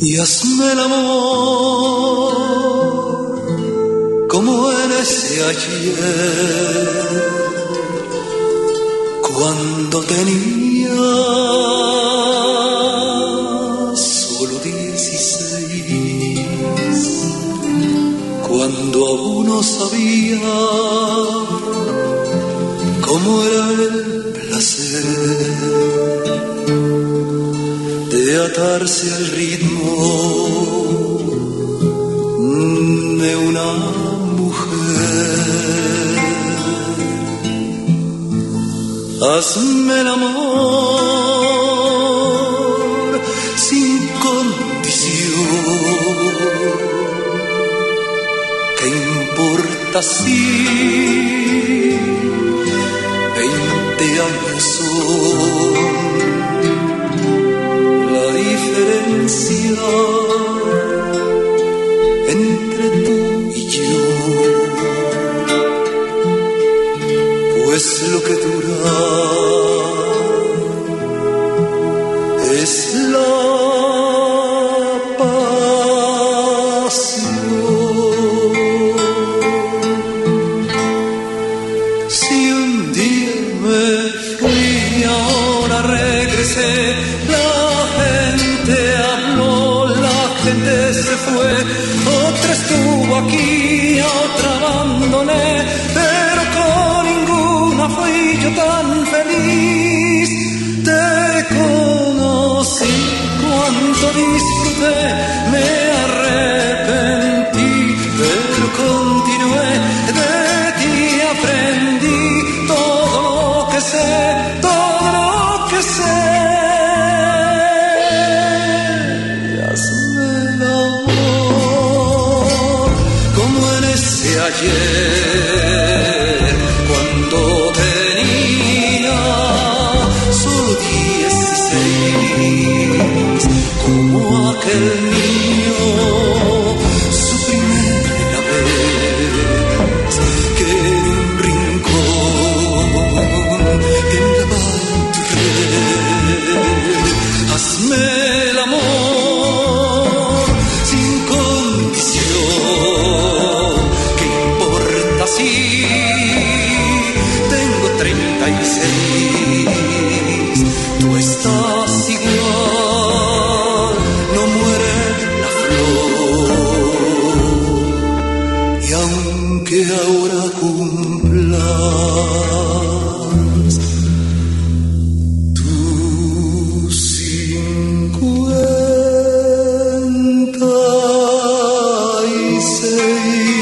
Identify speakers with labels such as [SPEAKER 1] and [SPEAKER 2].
[SPEAKER 1] y hazme el amor como en ese ayer cuando tenía solo dieciséis cuando aún no sabía cómo era el placer de atarse al ritmo de una mujer. Hazme el amor sin condición. ¿Qué importa si entre tú y yo. Pues lo que dura es la pasión. Si un día me fui, ahora regresé, otra estuvo aquí, otra abandoné, pero con ninguna fui yo tan feliz. Te conocí, cuánto disfruté, me arrepentí, pero continué, de ti aprendí todo lo que sé, de ayer, cuando tenía su día. ahora cumplas tus cincuenta y seis.